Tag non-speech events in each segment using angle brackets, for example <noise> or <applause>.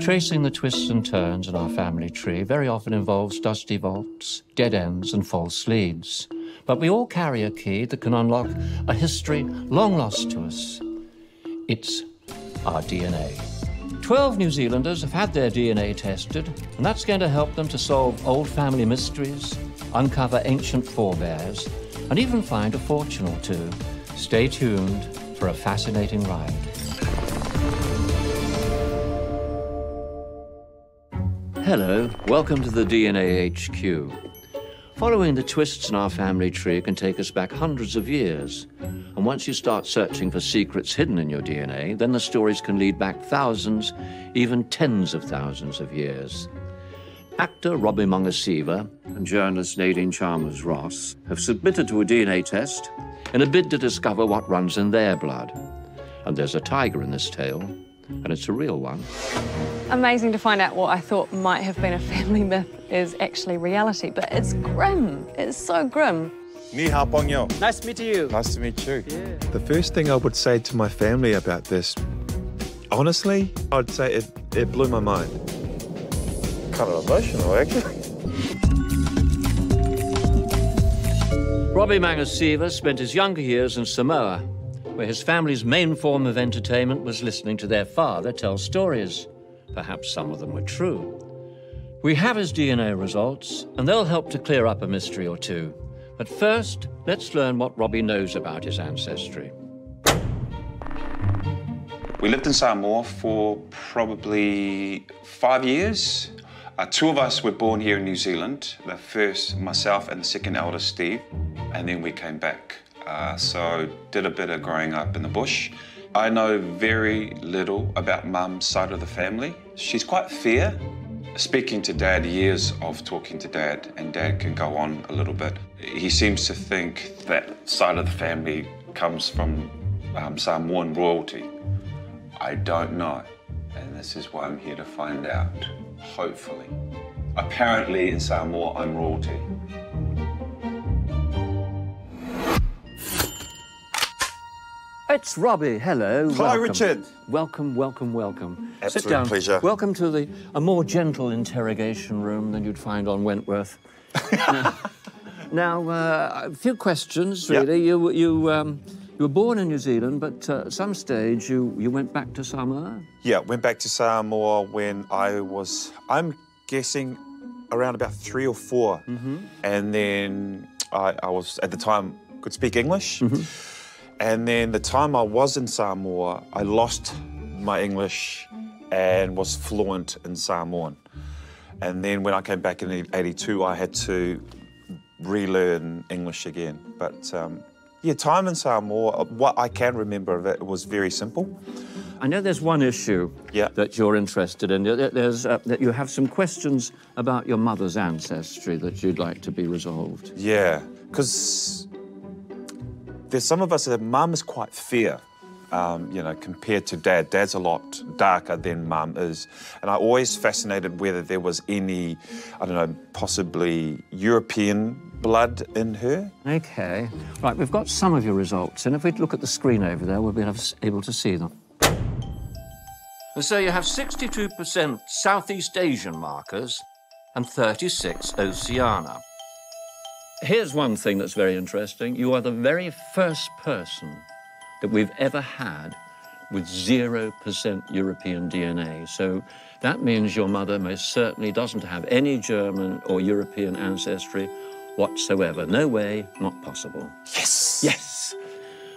Tracing the twists and turns in our family tree very often involves dusty vaults, dead ends, and false leads. But we all carry a key that can unlock a history long lost to us. It's our DNA. 12 New Zealanders have had their DNA tested, and that's going to help them to solve old family mysteries, uncover ancient forebears, and even find a fortune or two. Stay tuned for a fascinating ride. Hello, welcome to the DNA HQ. Following the twists in our family tree can take us back hundreds of years. And once you start searching for secrets hidden in your DNA, then the stories can lead back thousands, even tens of thousands of years. Actor Robbie Magasiva and journalist Nadine Chalmers Ross have submitted to a DNA test in a bid to discover what runs in their blood. And there's a tiger in this tale, and it's a real one. Amazing to find out what I thought might have been a family <laughs> myth is actually reality, but it's grim. It's so grim. Ni hao Pong Nice to meet you. Nice to meet you. Yeah. The first thing I would say to my family about this, honestly, I'd say it, it blew my mind. Kind of emotional, actually. Robbie Magasiva spent his younger years in Samoa, where his family's main form of entertainment was listening to their father tell stories. Perhaps some of them were true. We have his DNA results, and they'll help to clear up a mystery or two. But first, let's learn what Robbie knows about his ancestry. We lived in Samoa for probably five years. Uh, two of us were born here in New Zealand. The first, myself, and the second eldest, Steve. And then we came back. Uh, so did a bit of growing up in the bush. I know very little about mum's side of the family. She's quite fair. Speaking to dad, years of talking to dad, and dad can go on a little bit. He seems to think that side of the family comes from um, Samoan royalty. I don't know, and this is why I'm here to find out, hopefully. Apparently, in Samoa, I'm royalty. It's Robbie. Hello. Hi, welcome. Richard. Welcome, welcome, welcome. Sit down. pleasure. Welcome to the a more gentle interrogation room than you'd find on Wentworth. <laughs> now, now, uh, a few questions, really. You you um, you were born in New Zealand, but uh, at some stage you you went back to Samoa. Yeah, went back to Samoa when I was, I'm guessing, around about three or 4 And then I, I was, at the time, could speak English. And then the time I was in Samoa, I lost my English and was fluent in Samoan. And then when I came back in 82, I had to relearn English again. But um, yeah, time in Samoa, what I can remember of it was very simple. I know there's one issue Yeah. that you're interested in. There's uh, that you have some questions about your mother's ancestry that you'd like to be resolved. Yeah, because there's some of us that mum is quite fair, um, you know, compared to dad. Dad's a lot darker than mum is. And I always fascinated whether there was any, I don't know, possibly European blood in her. Okay. Right, we've got some of your results, and if we look at the screen over there, we'll be able to see them. And so you have 62% Southeast Asian markers and 36 Oceania. Here's one thing that's very interesting. You are the very first person that we've ever had with 0% European DNA. So that means your mother most certainly doesn't have any German or European ancestry whatsoever. No way, not possible. Yes! Yes.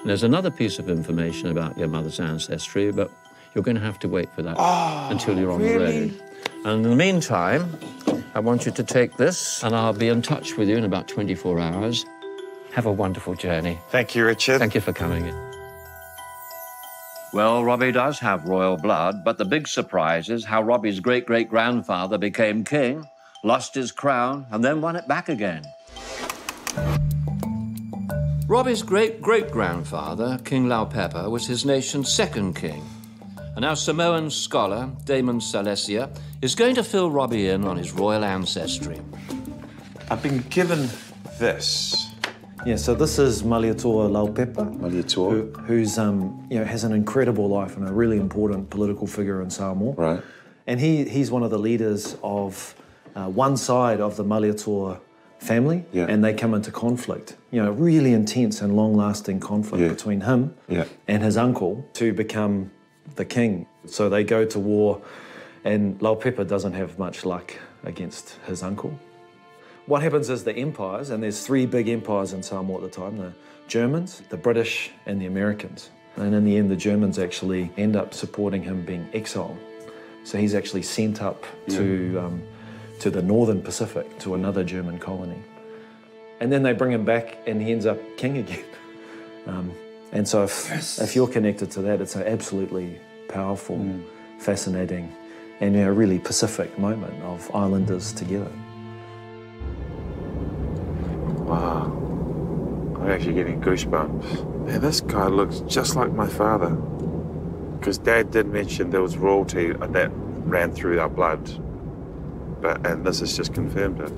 And there's another piece of information about your mother's ancestry, but you're going to have to wait for that ah, until you're on the really? road. And in the meantime, I want you to take this, and I'll be in touch with you in about 24 hours. Have a wonderful journey. Thank you, Richard. Thank you for coming in. Well, Robbie does have royal blood, but the big surprise is how Robbie's great great grandfather became king, lost his crown, and then won it back again. Robbie's great great grandfather, King Laupepa, was his nation's second king. And our Samoan scholar, Damon Salesa, is going to fill Robbie in on his royal ancestry. I've been given this. Yeah, so this is Malietoa Laupepa. Malietoa. Who, who's, um, you know, has an incredible life and a really important political figure in Samoa. Right. And he, he's one of the leaders of uh, one side of the Malietoa family, Yeah. and they come into conflict. You know, really intense and long-lasting conflict Yeah. between him Yeah. and his uncle to become the king. So they go to war, and Laupepa doesn't have much luck against his uncle. What happens is the empires, and there's three big empires in Samoa at the time the Germans, the British, and the Americans. And in the end, the Germans actually end up supporting him being exiled. So he's actually sent up to, um, to the northern Pacific to another German colony. And then they bring him back, and he ends up king again. <laughs> Um, and so, if, if you're connected to that, it's an absolutely powerful, mm. fascinating, and you know, really Pacific moment of islanders together. Wow. I'm actually getting goosebumps. Man, this guy looks just like my father. Because Dad did mention there was royalty that ran through our blood. But and this has just confirmed it.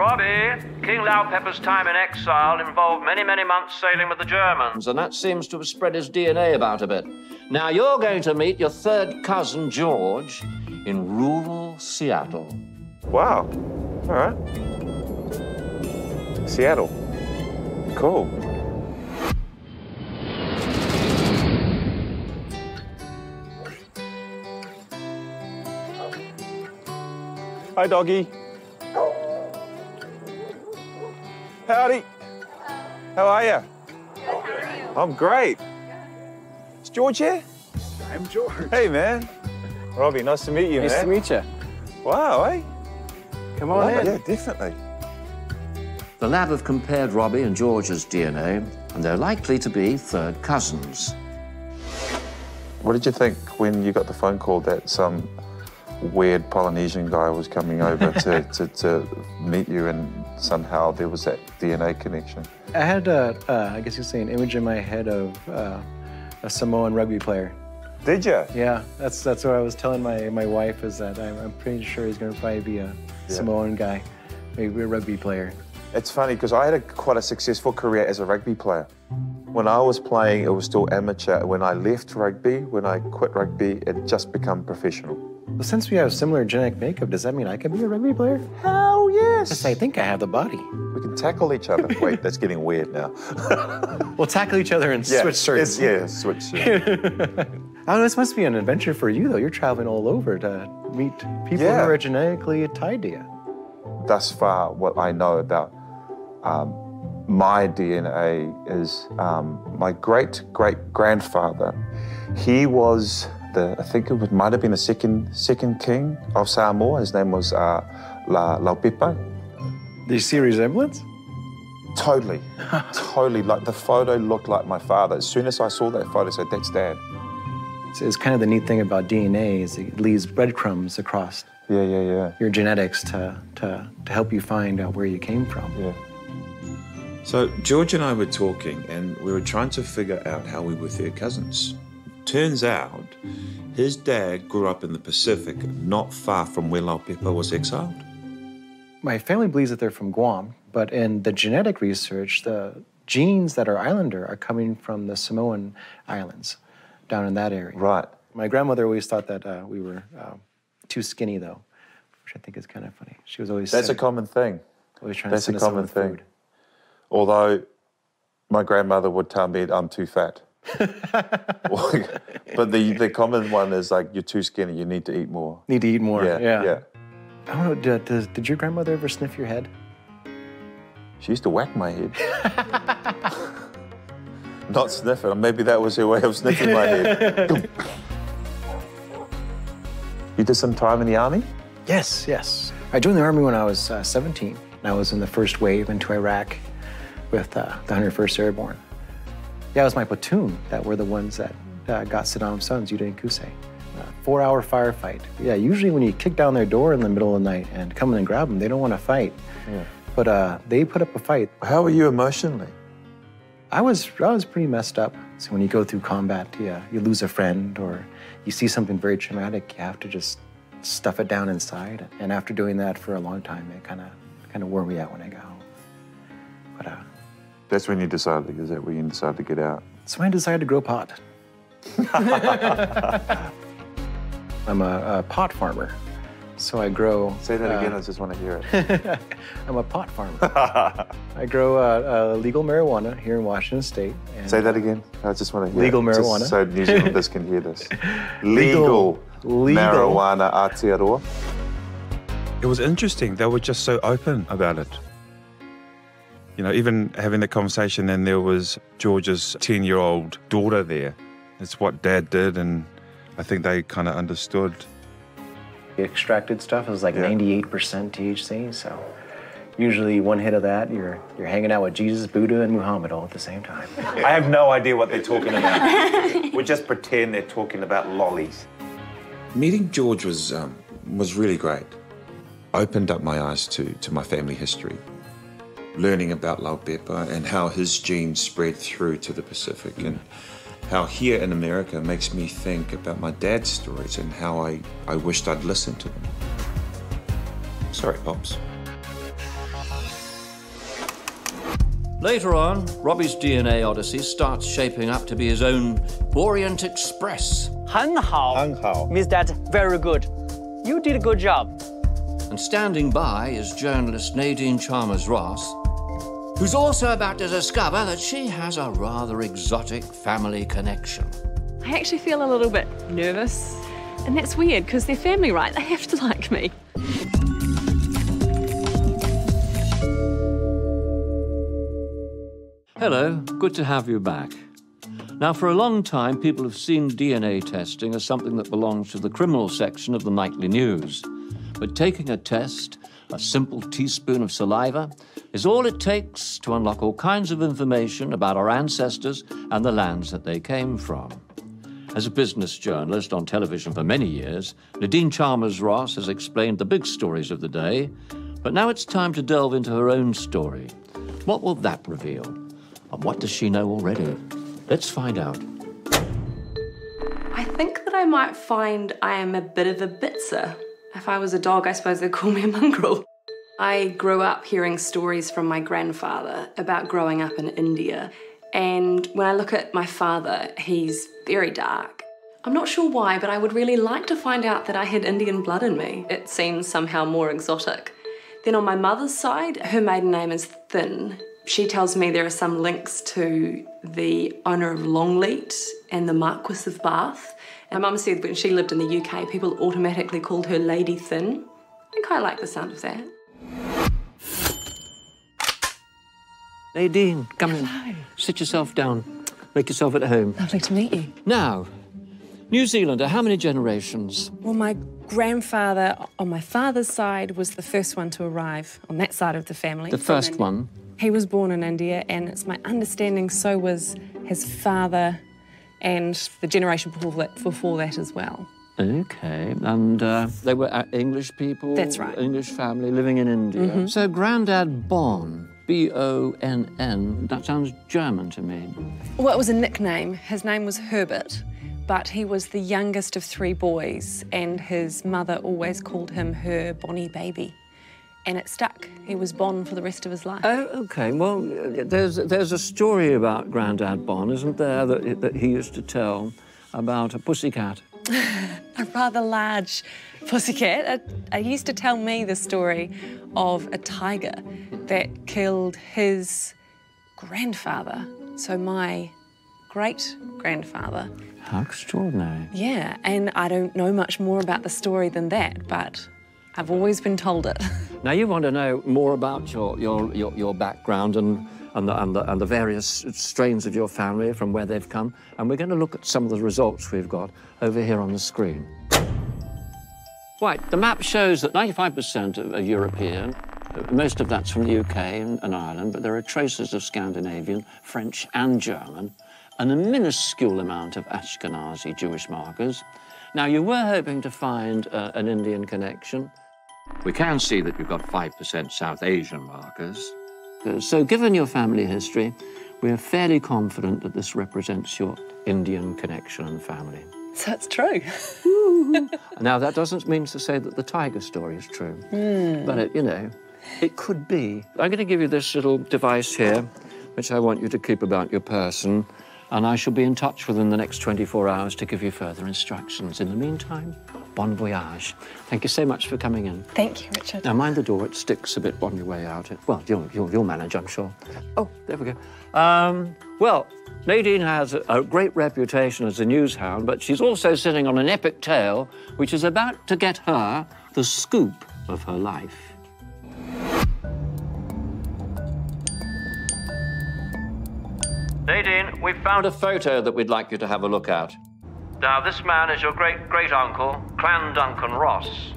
Robbie, King Laupepa's time in exile involved many, many months sailing with the Germans, and that seems to have spread his DNA about a bit. Now you're going to meet your third cousin, George, in rural Seattle. Wow. All right. Seattle. Cool. Hi, doggy. Howdy. How are you? I'm great. Is George here? I'm George. Hey, man. Robbie, nice to meet you, Nice man. to meet you. Wow, eh? Come on in. Yeah, definitely. The lab have compared Robbie and George's DNA, and they're likely to be third cousins. What did you think when you got the phone call that some weird Polynesian guy was coming over to, to, to meet you and somehow there was that DNA connection? I had, uh, uh, I guess you could say, an image in my head of uh, a Samoan rugby player. Did you? Yeah, that's that's what I was telling my, my wife is that I'm, I'm pretty sure he's going to probably be a Samoan guy, maybe a rugby player. It's funny because I had a, quite a successful career as a rugby player. When I was playing, it was still amateur. When I left rugby, when I quit rugby, it just became professional. Well, since we have similar genetic makeup, does that mean I could be a rugby player? Hell yes! Yes, I think I have the body. We can tackle each other. Wait, that's getting weird now. <laughs> We'll tackle each other and Yeah, switch shirts. Yeah, switch shirts. <laughs> Oh, this must be an adventure for you, though. You're traveling all over to meet people Yeah. who are genetically tied to you. thus far, what I know about um, my DNA is um, my great great grandfather. He was the I think it was, might have been the second second king of Samoa. His name was uh, La Laupepa. Do you see a resemblance? Totally, <laughs> totally. Like the photo looked like my father. As soon as I saw that photo, I said, "That's Dad." It's, it's kind of the neat thing about DNA is it leaves breadcrumbs across Yeah, yeah, yeah. your genetics to, to, to help you find out where you came from. Yeah. So George and I were talking, and we were trying to figure out how we were third cousins. Turns out, his dad grew up in the Pacific, not far from where Laupepa was exiled. My family believes that they're from Guam, but in the genetic research, the genes that are islander are coming from the Samoan Islands down in that area. Right. My grandmother always thought that uh, we were uh, too skinny, though, which I think is kind of funny. She was always That's a common thing. always trying That's to a send us some common thing. food. Although my grandmother would tell me I'm too fat. <laughs> but the, the common one is like, you're too skinny, you need to eat more. Need to eat more. Yeah, Yeah. yeah. I don't know. Did, did, did your grandmother ever sniff your head? She used to whack my head. <laughs> Not sniffing. Maybe that was her way of sniffing my head. <laughs> you did some time in the army? Yes, yes. I joined the army when I was uh, 17. I was in the first wave into Iraq with uh, the 101st Airborne. Yeah, it was my platoon that were the ones that uh, got Saddam's sons, Uday and Qusay. Uh, four-hour firefight. Yeah, usually when you kick down their door in the middle of the night and come in and grab them, they don't want to fight. Yeah. But uh, they put up a fight. How were you emotionally? I was I was pretty messed up. So when you go through combat, yeah, you lose a friend or you see something very traumatic, you have to just stuff it down inside. And after doing that for a long time, it kind of kind of wore me out when I got home. But uh, That's when you decided, is that when you decided to get out? That's when I decided to grow pot. <laughs> I'm a, a pot farmer. So I grow. Say that uh, again. I just want to hear it. <laughs> I'm a pot farmer. I grow uh, uh, legal marijuana here in Washington State. and, Say that again. I just want to hear Legal it, just marijuana. so New Zealanders <laughs> can hear this. Legal. Legal, Legal. marijuana Aotearoa. It was interesting. They were just so open about it. You know, even having the conversation, and there was George's 10 year old daughter there. It's what dad did, and I think they kind of understood. The extracted stuff is like Yeah. 98% THC. So usually one hit of that, you're you're hanging out with Jesus, Buddha, and Muhammad all at the same time. <laughs> I have no idea what they're talking about. <laughs> we just pretend they're talking about lollies. Meeting George was um, was really great. Opened up my eyes to to my family history Learning about Laupepa and how his genes spread through to the Pacific and how here in America makes me think about my dad's stories and how I, I wished I'd listened to them. Sorry, Pops. Later on, Robbie's DNA odyssey starts shaping up to be his own Orient Express. 很好，很好。 means that very good. You did a good job. And standing by is journalist Nadine Chalmers Ross, who's also about to discover that she has a rather exotic family connection. I actually feel a little bit nervous. And that's weird because they're family, right? They have to <laughs> like me. Hello, good to have you back. Now, for a long time, people have seen DNA testing as something that belongs to the criminal section of the nightly news. But taking a test, a simple teaspoon of saliva, is all it takes to unlock all kinds of information about our ancestors and the lands that they came from. As a business journalist on television for many years, Nadine Chalmers Ross has explained the big stories of the day, but now it's time to delve into her own story. What will that reveal? And what does she know already? Let's find out. I think that I might find I am a bit of a bitzer. If I was a dog, I suppose they'd call me a mongrel. I grew up hearing stories from my grandfather about growing up in India. And when I look at my father, he's very dark. I'm not sure why, but I would really like to find out that I had Indian blood in me. It seems somehow more exotic. Then on my mother's side, her maiden name is Thynne. She tells me there are some links to the owner of Longleat and the Marquis of Bath. And my mum said when she lived in the UK, people automatically called her Lady Thynne. I think I like the sound of that. Nadine, come in. Sit yourself down. Make yourself at home. Lovely to meet you. Now, New Zealander, how many generations? Well, my grandfather on my father's side was the first one to arrive on that side of the family. The first one. He was born in India, and it's my understanding so was his father and the generation before that, before that as well. Okay, and uh, they were uh, English people? That's right. English family living in India. So, Grandad Bonn, B O N N, that sounds German to me. Well, it was a nickname. His name was Herbert, but he was the youngest of three boys, and his mother always called him her Bonnie baby. And it stuck. He was Bonn for the rest of his life. Oh, okay. Well, uh, there's there's a story about Grandad Bonn, isn't there, that, that he used to tell about a pussycat. <laughs> a rather large pussycat. Uh, he used to tell me the story of a tiger that killed his grandfather, so my great grandfather. How extraordinary. Yeah, and I don't know much more about the story than that, but I've always been told it. <laughs> Now, you want to know more about your, your, your, your background and, and, the, and, the, and the various strains of your family from where they've come, and we're going to look at some of the results we've got over here on the screen. Right, the map shows that 95% are European. Most of that's from the UK and, and Ireland, but there are traces of Scandinavian, French, and German, and a minuscule amount of Ashkenazi Jewish markers. Now, you were hoping to find uh, an Indian connection. We can see that you've got 5% South Asian markers. Uh, so, given your family history, we are fairly confident that this represents your Indian connection and family. so it's true. <laughs> Now, that doesn't mean to say that the tiger story is true, but it, you know, it could be. I'm going to give you this little device here, which I want you to keep about your person. and I shall be in touch within the next 24 hours to give you further instructions. In the meantime, bon voyage. Thank you so much for coming in. Thank you, Richard. Now, mind the door, it sticks a bit on your way out. Well, you'll, you'll, you'll manage, I'm sure. Oh, there we go. Um, well, Nadine has a, a great reputation as a news hound, but she's also sitting on an epic tale which is about to get her the scoop of her life. Nadine, we've found a photo that we'd like you to have a look at. Now, this man is your great great uncle, Clan Duncan Ross.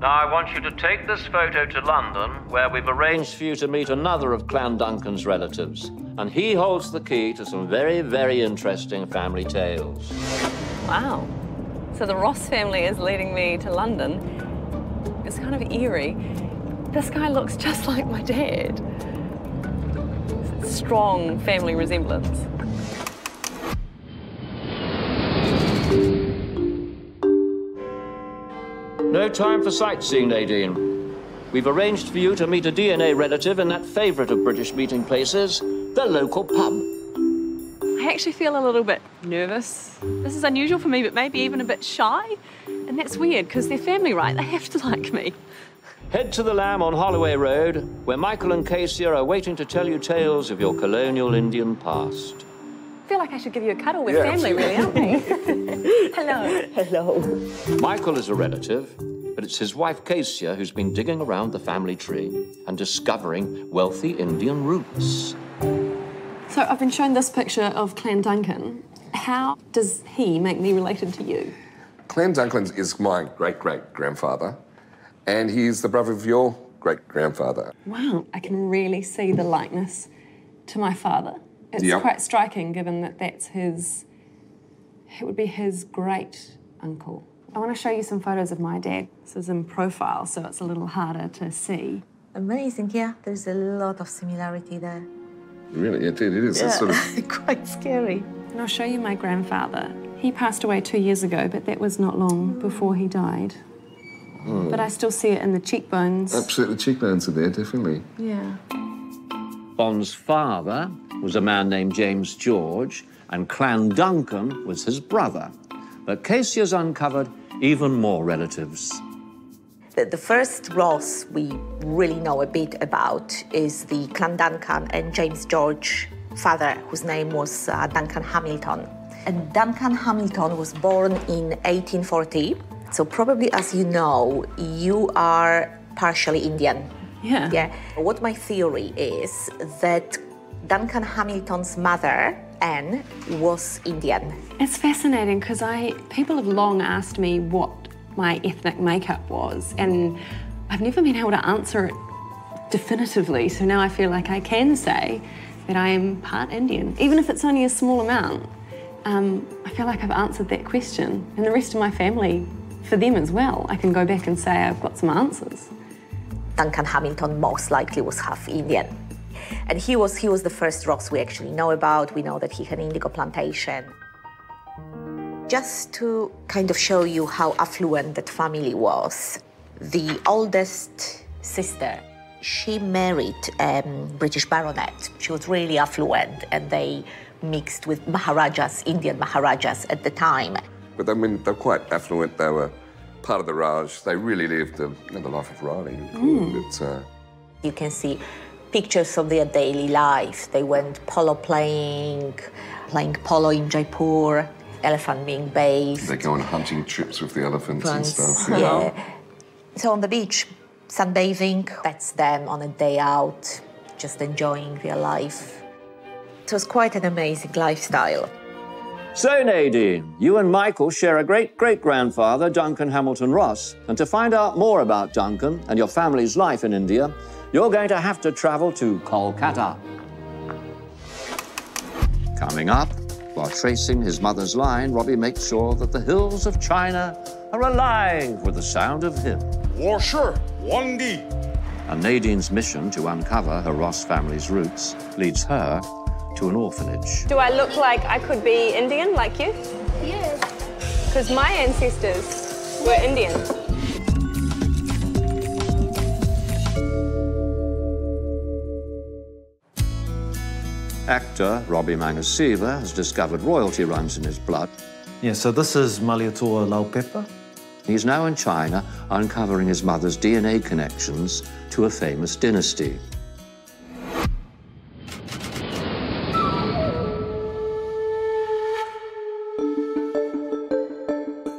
Now, I want you to take this photo to London, where we've arranged for you to meet another of Clan Duncan's relatives. And he holds the key to some very, very interesting family tales. Wow. So the Ross family is leading me to London. It's kind of eerie. This guy looks <laughs> just like my dad. Strong family resemblance. No time for sightseeing, Nadine. We've arranged for you to meet a DNA relative in that favourite of British meeting places, the local pub. I actually feel a little bit nervous. This is unusual for me, but maybe even a bit shy. And that's weird because they're family, right? They have to <laughs> like me. Head to the Lamb on Holloway Road, where Michael and Casey are waiting to tell you tales of your colonial Indian past. I feel like I should give you a cuddle. We're family, really, aren't we? <laughs> Hello. Hello. Michael is a relative, but it's his wife Casey who's been digging around the family tree and discovering wealthy Indian roots. So I've been shown this picture of Clan Duncan. How does he make me related to you? Clan Duncan is my great great grandfather, and he's the brother of your great grandfather. Wow, I can really see the likeness to my father. It's Yep. quite striking given that that's his, it would be his great uncle. I want to show you some photos of my dad. This is in profile, so it's a little harder to see. Amazing, yeah. There's a lot of similarity there. Really, it, it is. It's sort of <laughs> Quite scary. And I'll show you my grandfather. He passed away two years ago, but that was not long hmm. before he died. Hmm. But I still see it in the cheekbones. absolutely the cheekbones are there, definitely. Yeah. Bonn's father was a man named James George, and Clan Duncan was his brother. But Casey has uncovered even more relatives. The, the first Ross we really know a bit about is the Clan Duncan and James George father, whose name was uh, Duncan Hamilton. And Duncan Hamilton was born in 1840. So, probably as you know, you are partially Indian. Yeah. Yeah. What my theory is that Duncan Hamilton's mother, Anne, was Indian. It's fascinating because I people have long asked me what my ethnic makeup was, and I've never been able to answer it definitively. So now I feel like I can say that I am part Indian, even if it's only a small amount. Um, I feel like I've answered that question, and the rest of my family, for them as well. I can go back and say I've got some answers. Duncan Hamilton most likely was half Indian. And he was, he was the first Ross we actually know about. We know that he had an indigo plantation. Just to kind of show you how affluent that family was, the oldest sister, she married um, British baronet. She was really affluent and they mixed with Maharajas, Indian Maharajas at the time. But I mean, they're quite affluent. They were part of the Raj. They really lived a, you know, the life of Riley. you could call it. It's, uh, You can see pictures of their daily life. They went polo playing, playing polo in Jaipur, elephant being bathed. they go on hunting trips with the elephants and France, stuff. yeah. So on the beach, sunbathing, that's them on a day out, just enjoying their life. It was quite an amazing lifestyle. So, Nadine, you and Michael share a great great grandfather, Duncan Hamilton Ross. And to find out more about Duncan and your family's life in India, you're going to have to travel to Kolkata. Coming up, while tracing his mother's line, Robbie makes sure that the hills of China are alive with the sound of him. Washer, Wangdi. And Nadine's mission to uncover her Ross family's roots leads her to an orphanage. Do I look like I could be Indian, like you? Yes. Because my ancestors were Indian. Actor Robbie Magasiva has discovered royalty runs in his blood. Yeah, so this is Malietoa Laupepa. He's now in China uncovering his mother's DNA connections to a famous dynasty.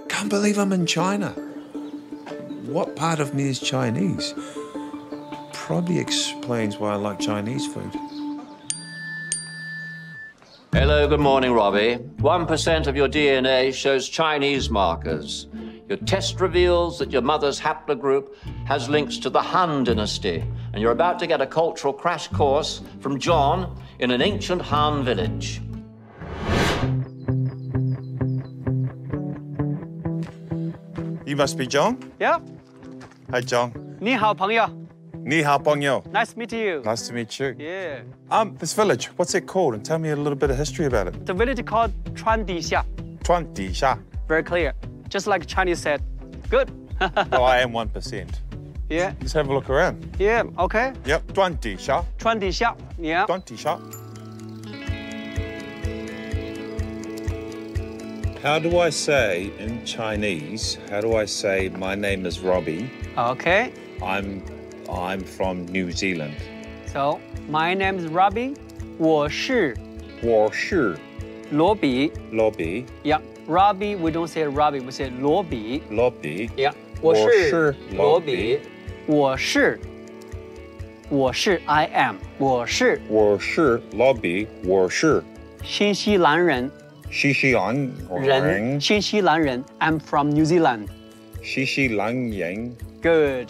Can't believe I'm in China. What part of me is Chinese? Probably explains why I like Chinese food. Hello, good morning, Robbie. 1% of your DNA shows Chinese markers. Your test reveals that your mother's haplogroup has links to the Han Dynasty, and you're about to get a cultural crash course from John in an ancient Han village. You must be John? Yeah. Hi, John. 你好，朋友。 Ni hao, Bong Yo. Nice to meet you. Nice to meet you. Yeah. Um, this village, what's it called? And tell me a little bit of history about it. The village is called Chuan Dixia. Chuan Dixia. Very clear. Just like Chinese said. Good. <laughs> oh, I am 1%. Yeah. Let's have a look around. Yeah, okay. Yep. Chuan Dixia. Chuan Dixia. Yeah. Chuan Dixia. How do I say in Chinese, how do I say my name is Robbie? Okay. I'm I'm from New Zealand. So my name is Robbie. 我是我是罗比. Lobby. Yeah. Robbie, we don't say Robbie, we say 罗比. Lobby. Yeah. 我我是是罗比。罗比。我是我是 I am 我是我是 Lobby. 我是新西兰人。西西兰人，人。新西兰人。I'm from New Zealand. 西西兰人。 Good.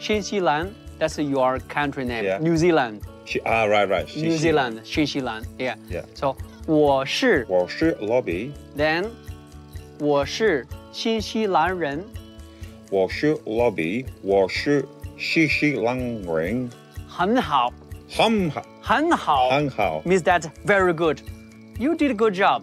新西兰 that's your country name. Yeah. New Zealand. 西 ah right right. 西 New 西 Zealand. 新西兰 Yeah. Yeah. So 我是我是 Lobby. then 我是新西兰人。我是 Lobby. 我是西西兰人。很好，很好。很好。很好。 Means that very good. You did a good job.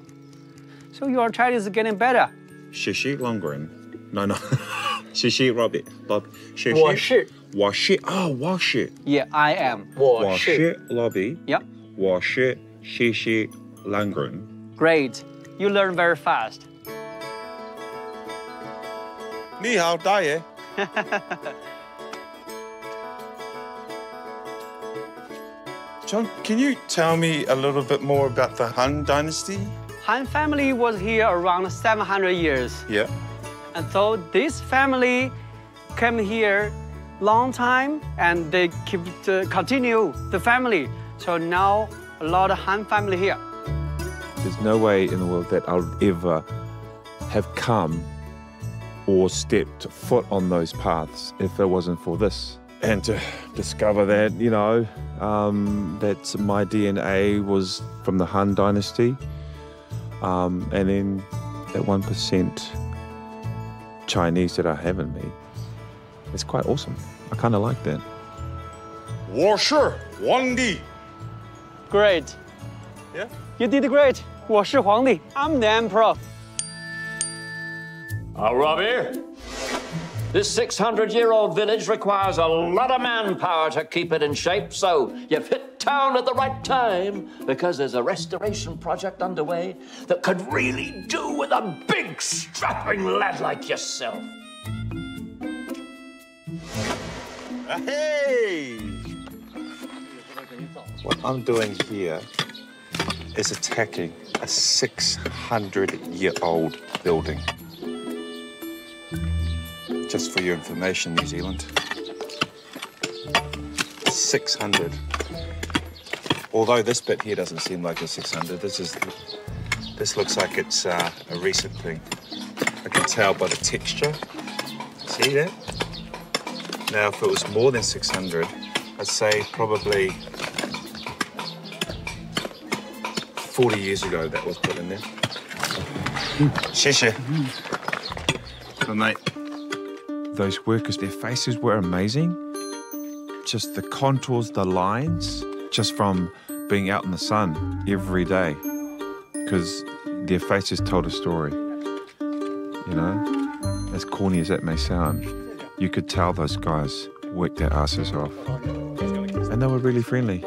So your Chinese is getting better. 西西兰人。No no. <laughs> 西西 Robbie. Bob. 西西。我是。我是啊，我是。 Yeah, I am. 我我是。是 Lobby. Yeah. 我是西西兰人。 Great. You learn very fast. 你好，大爷。<laughs> John, can you tell me a little bit more about the Han Dynasty? Han family was here around 700 years. Yeah. And so this family came here long time and they keep to continue the family. So now a lot of Han family here. There's no way in the world that I'll ever have come or stepped foot on those paths if it wasn't for this. And to discover that, you know, um, that my DNA was from the Han Dynasty, um, and then that 1% Chinese that I have in me, it's quite awesome. I kind of like that. 我是皇帝。 Great. Yeah. You did great. 我是皇帝. I'm the emperor. Uh, Robbie, this 600 year old village requires a lot of manpower to keep it in shape, so you've hit town at the right time because there's a restoration project underway that could really do with a big, strapping lad like yourself. Hey! What I'm doing here is attacking a 600 year old building. Just for your information, New Zealand. 600. Although this bit here doesn't seem like a 600, this is this looks like it's uh, a recent thing. I can tell by the texture. See that? Now, if it was more than 600, I'd say probably 40 years ago that was put in there. Sheshe. But mate, those workers, their faces were amazing. Just the contours, the lines, just from being out in the sun every day. Because their faces told a story. You know? As corny as that may sound, you could tell those guys worked their asses off. And they were really friendly.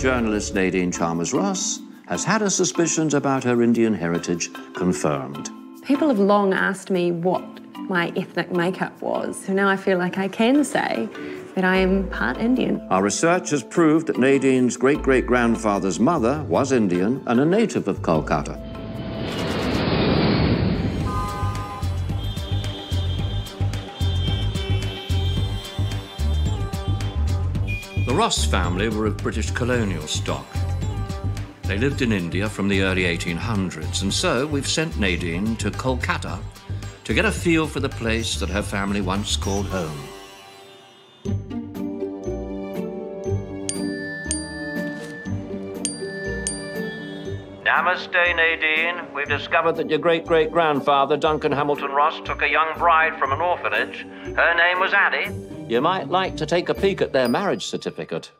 journalist Nadine Chalmers Ross has had her suspicions about her Indian heritage confirmed. People have long asked me what my ethnic makeup was, so now I feel like I can say that I am part Indian. Our research has proved that Nadine's great great grandfather's mother was Indian and a native of Kolkata. The Ross family were of British colonial stock. They lived in India from the early 1800s, and so we've sent Nadine to Kolkata to get a feel for the place that her family once called home. Namaste, Nadine. We've discovered that your great great grandfather, Duncan Hamilton Ross, took a young bride from an orphanage. Her name was Addie. You might like to take a peek at their marriage certificate.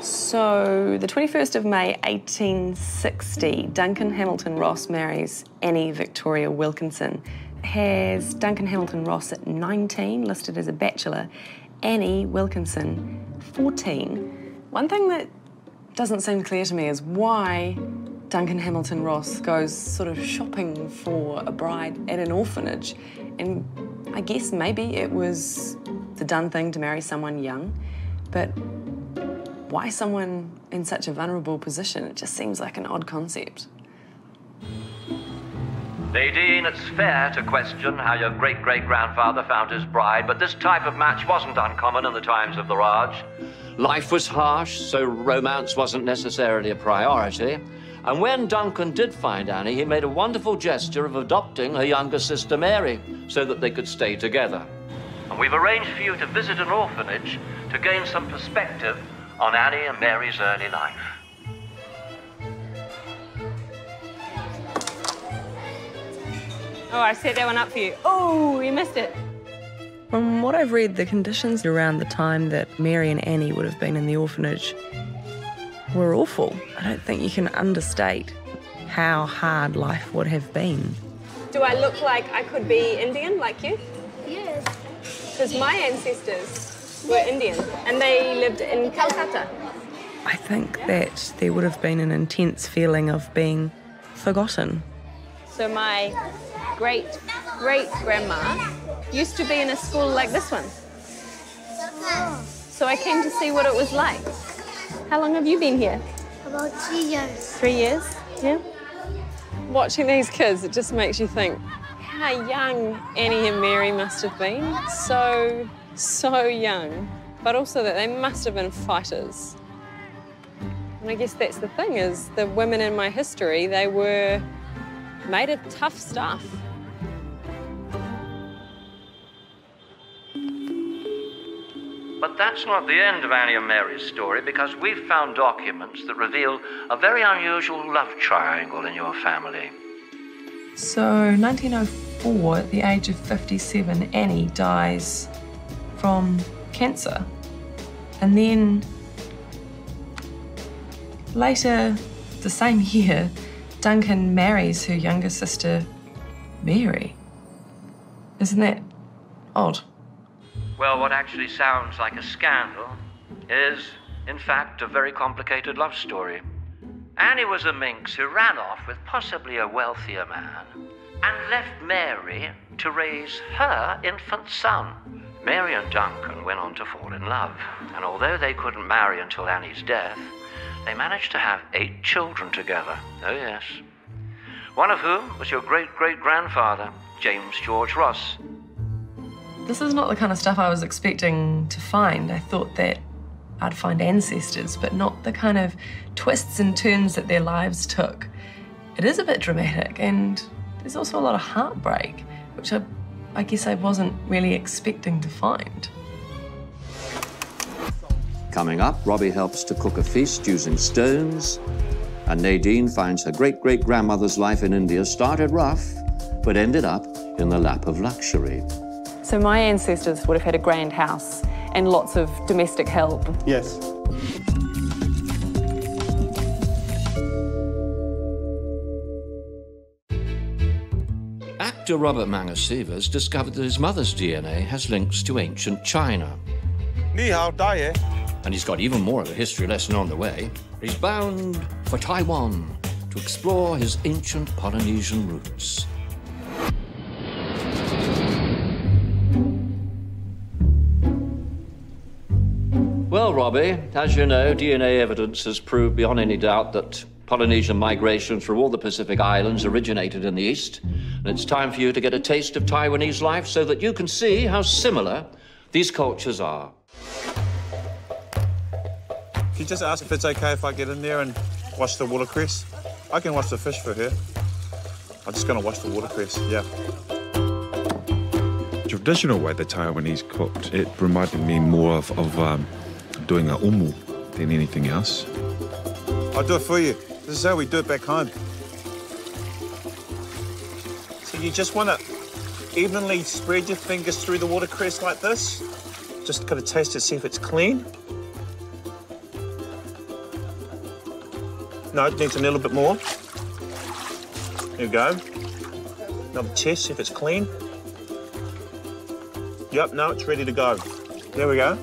So, the 21st of May 1860, Duncan Hamilton Ross marries Annie Victoria Wilkinson. Has Duncan Hamilton Ross at 19, listed as a bachelor, Annie Wilkinson 14. One thing that doesn't seem clear to me is why Duncan Hamilton Ross goes sort of shopping for a bride at an orphanage. And I guess maybe it was the done thing to marry someone young, but why someone in such a vulnerable position? It just seems like an odd concept. Nadine, it's fair to question how your great great grandfather found his bride, but this type of match wasn't uncommon in the times of the Raj. Life was harsh, so romance wasn't necessarily a priority. And when Duncan did find Annie, he made a wonderful gesture of adopting her younger sister Mary so that they could stay together. And we've arranged for you to visit an orphanage to gain some perspective on Annie and Mary's early life. Oh, I set that one up for you. Oh, you missed it. From what I've read, the conditions around the time that Mary and Annie would have been in the orphanage were awful. I don't think you can understate how hard life would have been. Do I look like I could be Indian like you? Yes. Because my ancestors were Indian and they lived in Calcutta. I think that there would have been an intense feeling of being forgotten. So my great great grandma used to be in a school like this one. So I came to see what it was like. How long have you been here? About three years. Three years? Yeah. Watching these kids, it just makes you think how young Annie and Mary must have been. So, so young. But also that they must have been fighters. And I guess that's the thing is the women in my history, they were made of tough stuff. But that's not the end of Annie and Mary's story because we've found documents that reveal a very unusual love triangle in your family. So, 1904, at the age of 57, Annie dies from cancer. And then later, the same year, Duncan marries her younger sister, Mary. Isn't that odd? Well, what actually sounds like a scandal is, in fact, a very complicated love story. Annie was a minx who ran off with possibly a wealthier man and left Mary to raise her infant son. Mary and Duncan went on to fall in love, and although they couldn't marry until Annie's death, they managed to have eight children together. Oh, yes. One of whom was your great great grandfather, James George Ross. This is not the kind of stuff I was expecting to find. I thought that I'd find ancestors, but not the kind of twists and turns that their lives took. It is a bit dramatic, and there's also a lot of heartbreak, which I, I guess I wasn't really expecting to find. Coming up, Robbie helps to cook a feast using stones, and Nadine finds her great great grandmother's life in India started rough, but ended up in the lap of luxury. So, my ancestors would have had a grand house and lots of domestic help. Yes. Actor Robert Magasiva's discovered that his mother's DNA has links to ancient China. 你好，大爷。And he's got even more of a history lesson on the way. He's bound for Taiwan to explore his ancient Polynesian roots. Well, Robbie, as you know, DNA evidence has proved beyond any doubt that Polynesian migration through all the Pacific Islands originated in the East. And it's time for you to get a taste of Taiwanese life so that you can see how similar these cultures are. Can you just ask if it's okay if I get in there and wash the watercress? I can wash the fish for her. I'm just going to wash the watercress, yeah. Traditional way the Taiwanese cooked, it reminded me more of, of um, doing a umu than anything else. I'll do it for you. This is how we do it back home. So you just want to evenly spread your fingers through the watercress like this. Just got to taste it, see if it's clean. No, it needs a little bit more. There we go. Another test, if it's clean. Yep, now it's ready to go. There we go.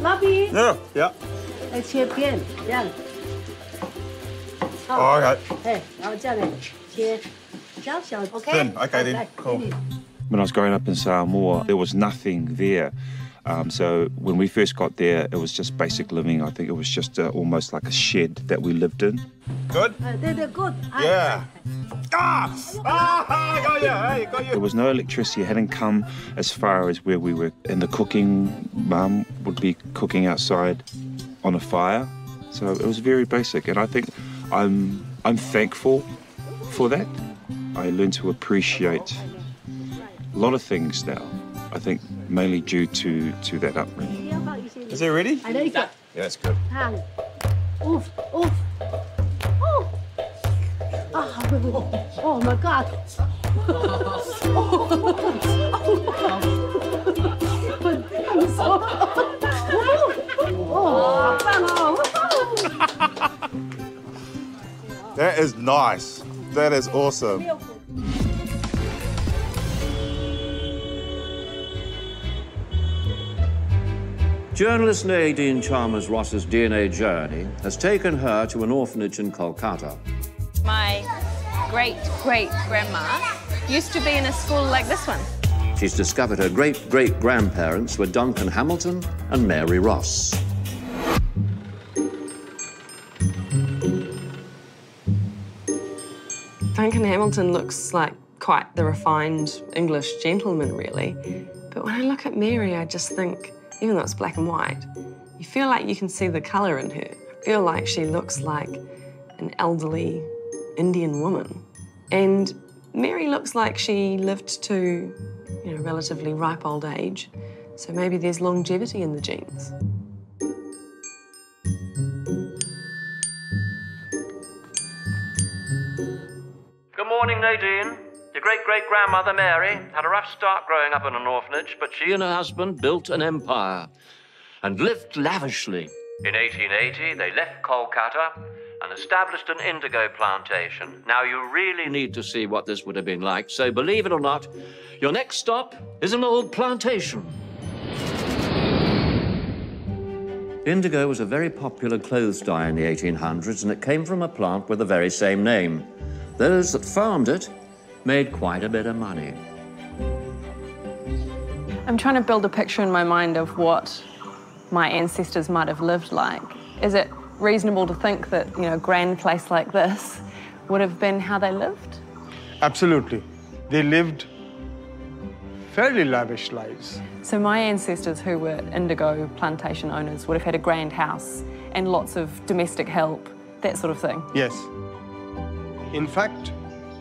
Mummy. Yeah, yeah. Let's hear again. Yeah. Oh, okay. Hey, I'll tell you. Okay. Then, okay, then, cool. When I was growing up in Samoa, there was nothing there um, so when we first got there, it was just basic living. I think it was just uh, almost like a shed that we lived in. Good? Uh, they're, they're good. Yeah. Ah! Ah! I got you. Hey, got you. There was no electricity. It hadn't come as far as where we were. And the cooking, Mum would be cooking outside on a fire. So it was very basic. And I think I'm, I'm thankful for that. I learned to appreciate a lot of things now. I think mainly due to, to that upbringing. Is it ready? I like it. Yeah, that's good. Oof, oof. Oh, oh my God. that is nice. That is awesome. Journalist Nadine Chalmers Ross's DNA journey has taken her to an orphanage in Kolkata. My great great grandma used to be in a school like this one. She's discovered her great great grandparents were Duncan Hamilton and Mary Ross. Duncan Hamilton looks like quite the refined English gentleman, really. But when I look at Mary, I just think, even though it's black and white, you feel like you can see the colour in her. I feel like she looks like an elderly Indian woman. And Mary looks like she lived to, you know, relatively ripe old age. So maybe there's longevity in the genes. Good morning, Nadine. Your great great grandmother Mary had a rough start growing up in an orphanage, but she and her husband built an empire and lived lavishly. In 1880, they left Kolkata and established an indigo plantation. Now, you really need to see what this would have been like, so believe it or not, your next stop is an old plantation. Indigo was a very popular clothes dye in the 1800s, and it came from a plant with the very same name. Those that farmed it made quite a bit of money. I'm trying to build a picture in my mind of what my ancestors might have lived like. Is it reasonable to think that, you know, a grand place like this would have been how they lived? Absolutely. They lived fairly lavish lives. So my ancestors who were indigo plantation owners would have had a grand house and lots of domestic help, that sort of thing. Yes. In fact,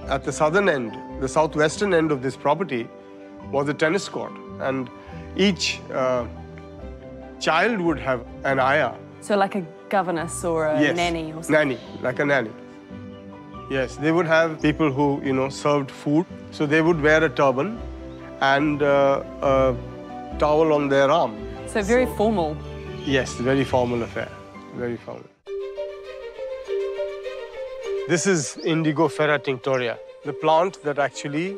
at the southern end, the southwestern end of this property was a tennis court, and each uh, child would have an ayah. So like a governess or a yes, nanny or something. nanny, like a nanny. Yes, they would have people who you know served food, so they would wear a turban and uh, a towel on their arm. So very formal. Yes, very formal affair, very formal. This is Indigofera tinctoria, the plant that actually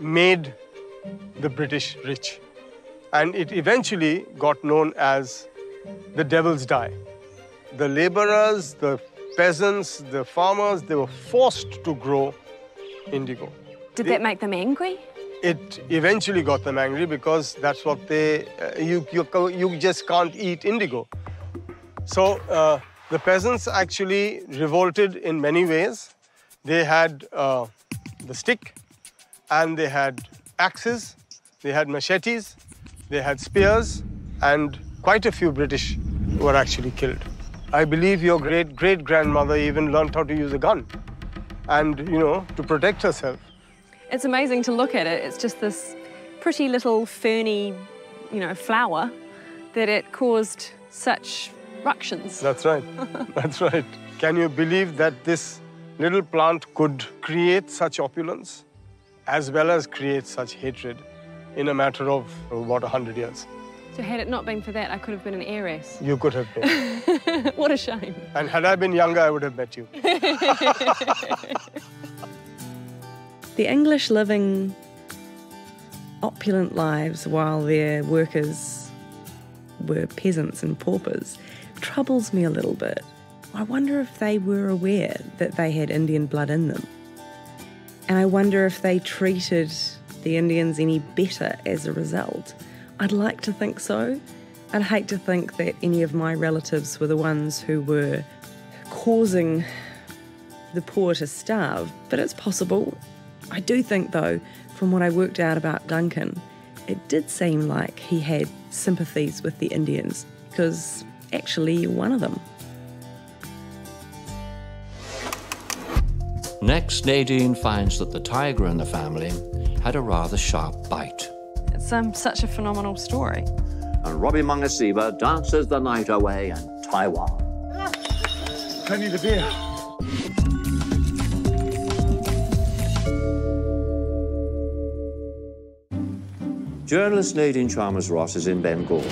made the British rich. And it eventually got known as the Devil's dye. The laborers, the peasants, the farmers, they were forced to grow indigo. Did They- that make them angry? It eventually got them angry because that's what they, uh, you, you, you just can't eat indigo. So uh, the peasants actually revolted in many ways. They had uh, the stick, and they had axes, they had machetes, they had spears, and quite a few British were actually killed. I believe your great great grandmother even learned how to use a gun, and you know to protect herself. It's amazing to look at it. It's just this pretty little ferny, you know, flower that it caused such ructions. That's right. <laughs> That's right. Can you believe that this little plant could create such opulence as well as create such hatred in a matter of about 100 years? So had it not been for that, I could have been an heiress. You could have been. <laughs> what a shame. and had I been younger, I would have met you. <laughs> The English living opulent lives while their workers were peasants and paupers troubles me a little bit. I wonder if they were aware that they had Indian blood in them. And I wonder if they treated the Indians any better as a result. I'd like to think so. I'd hate to think that any of my relatives were the ones who were causing the poor to starve, but it's possible. I do think, though, from what I worked out about Duncan, it did seem like he had sympathies with the Indians, because actually, one of them. Next, Nadine finds that the tiger in the family had a rather sharp bite. It's um, such a phenomenal story. And Robbie Magasiva dances the night away in Taiwan. I need a beer. Journalist Nadine Chalmers Ross is in Bengal,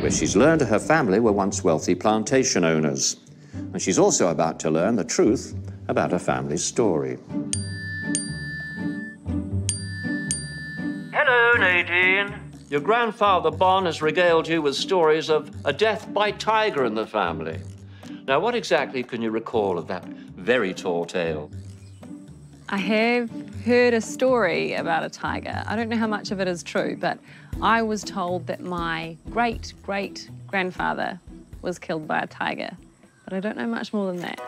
where she's learned her family were once wealthy plantation owners. And she's also about to learn the truth about her family's story. Hello, Nadine. Your grandfather Bonn has regaled you with stories of a death by tiger in the family. Now, what exactly can you recall of that very tall tale? I have heard a story about a tiger. I don't know how much of it is true, but I was told that my great great grandfather was killed by a tiger. But I don't know much more than that.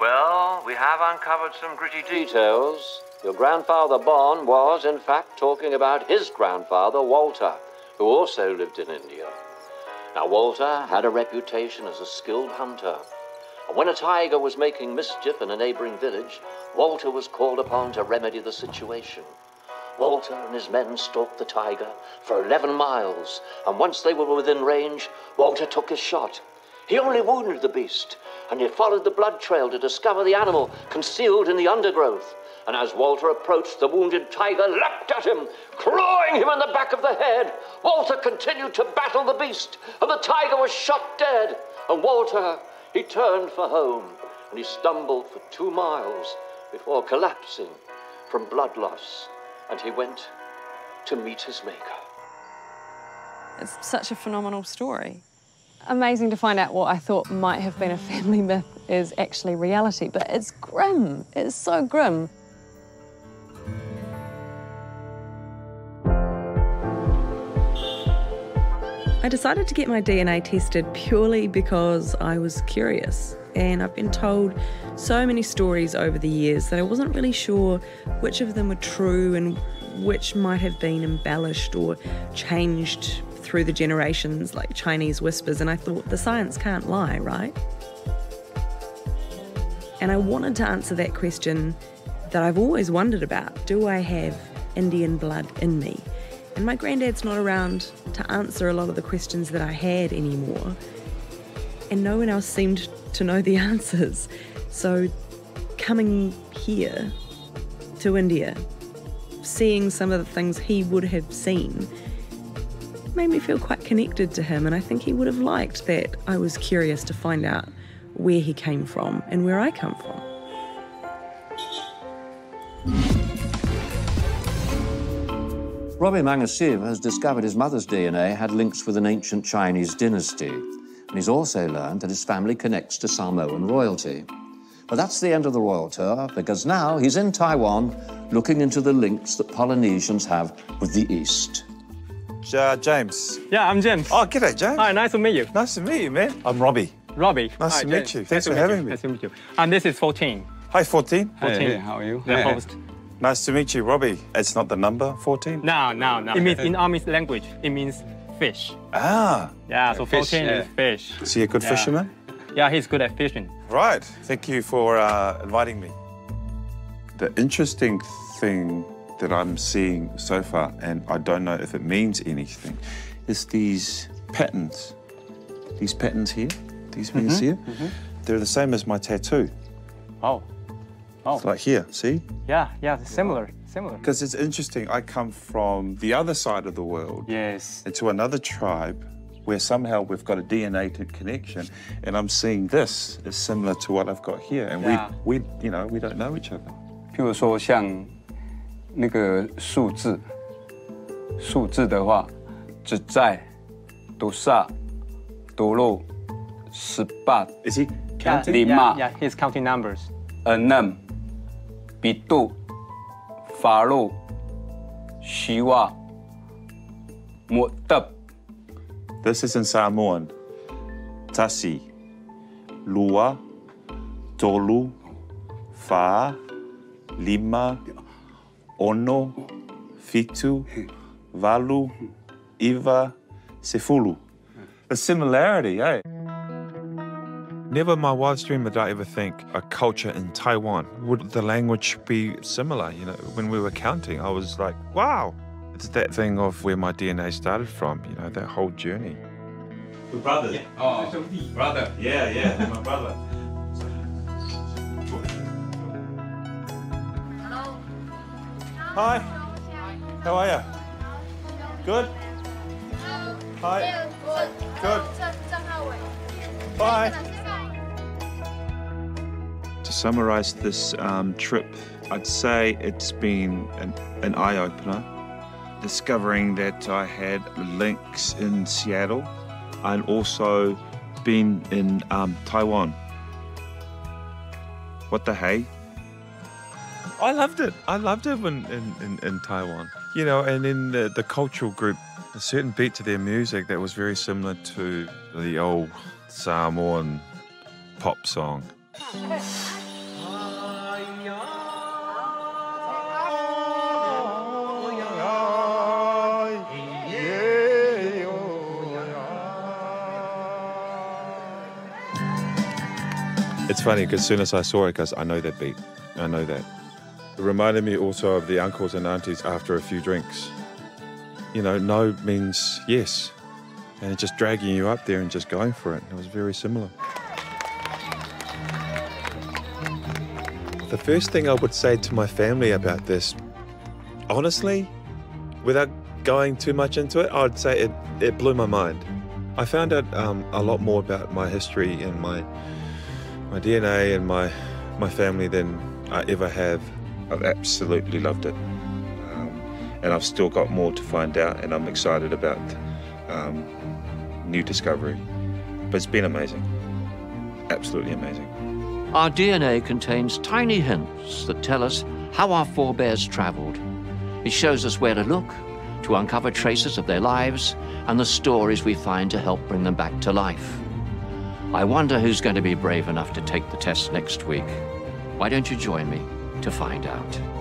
Well, we have uncovered some gritty details. Your grandfather Bonn was, in fact, talking about his grandfather Walter, who also lived in India. Now, Walter had a reputation as a skilled hunter. And when a tiger was making mischief in a neighboring village, Walter was called upon to remedy the situation. Walter and his men stalked the tiger for 11 miles, and once they were within range, Walter took his shot. He only wounded the beast, and he followed the blood trail to discover the animal concealed in the undergrowth. And as Walter approached, the wounded tiger leapt at him, clawing him in the back of the head. Walter continued to battle the beast, and the tiger was shot dead. And Walter, he turned for home, and he stumbled for two miles before collapsing from blood loss. And he went to meet his maker. It's such a phenomenal story. Amazing to find out what I thought might have been a family <laughs> myth is actually reality, but it's grim. It's so grim. I decided to get my DNA tested purely because I was curious. And I've been told so many stories over the years that I wasn't really sure which of them were true and which might have been embellished or changed through the generations, like Chinese whispers. And I thought, the science can't lie, right? And I wanted to answer that question that I've always wondered about do I have Indian blood in me? And my granddad's not around to answer a lot of the questions that I had anymore. And no one else seemed to know the <laughs> answers. So coming here to India, seeing some of the things he would have seen, made me feel quite connected to him. And I think he would have liked that I was curious to find out where he came from and where I come from. Robbie Magasiva has discovered his mother's DNA had links with an ancient Chinese dynasty, and he's also learned that his family connects to Samoan royalty. But that's the end of the royal tour, because now he's in Taiwan looking into the links that Polynesians have with the East. Uh, James. Yeah, I'm James. Oh, g'day, James. Hi, nice to meet you. Nice to meet you, man. I'm Robbie. Robbie. Nice Hi, to meet James. you. Thanks Nice for having you. me. Nice to meet you. And this is 14. Hi, 14. 14. Hey, how are you? The The host. host. Nice to meet you, Robbie. It's not the number 14? No, no, no. It means in Amis language, it means fish. Ah. Yeah, so Fish, 14 yeah. is fish. Is he a good Yeah. fisherman? Yeah, he's good at fishing. Right. Thank you for uh, inviting me. The interesting thing that I'm seeing so far, and I don't know if it means anything, is these patterns. These patterns here, these things Mhm, here, mhm. they're the same as my tattoo. Oh. Oh. It's like here, see? Yeah, yeah, similar, similar. Because it's interesting, I come from the other side of the world. Yes. Into another tribe where somehow we've got a DNA t- connection, and I'm seeing this is similar to what I've got here, and Yeah. we, we, you know, we don't know each other. 譬如说像那个数字，数字的话，只在、多少、多六、十八。 Is he Yeah, lima, yeah, yeah, he's counting numbers. enam, pitu, walo, siwa, mutep. This is in Samoan. Tasi, lua, tolu, fa, lima, ono, fitu, valu, iva, sefulu. The similarity, eh? Never my wildest dream did I ever think a culture in Taiwan would the language be similar. You know, when we were counting, I was like, wow. It's that thing of where my DNA started from, you know, that whole journey. We're brothers. Oh, brother. Yeah, yeah, my brother. Hi. How are you? Good? Hi. Good. Bye. To summarize this um, trip, I'd say it's been an, an eye opener. Discovering that I had links in Seattle and also been in um, Taiwan. What the hey? I loved it. I loved it when in, in, in Taiwan. You know, and in the, the cultural group, a certain beat to their music that was very similar to the old Samoan pop song. <laughs> It's funny because as soon as I saw it, because I know that beat. I know that. It reminded me also of the uncles and aunties after a few drinks. You know, no means yes. And just dragging you up there and just going for it. It was very similar. The first thing I would say to my family about this, honestly, without going too much into it, I'd say it, it blew my mind. I found out um, a lot more about my history and my my DNA and my my family than I ever have. I've absolutely loved it, um, and I've still got more to find out, and I'm excited about um, new discovery. But it's been amazing, absolutely amazing. Our DNA contains tiny hints that tell us how our forebears travelled. It shows us where to look to uncover traces of their lives and the stories we find to help bring them back to life. I wonder who's going to be brave enough to take the test next week. Why don't you join me to find out?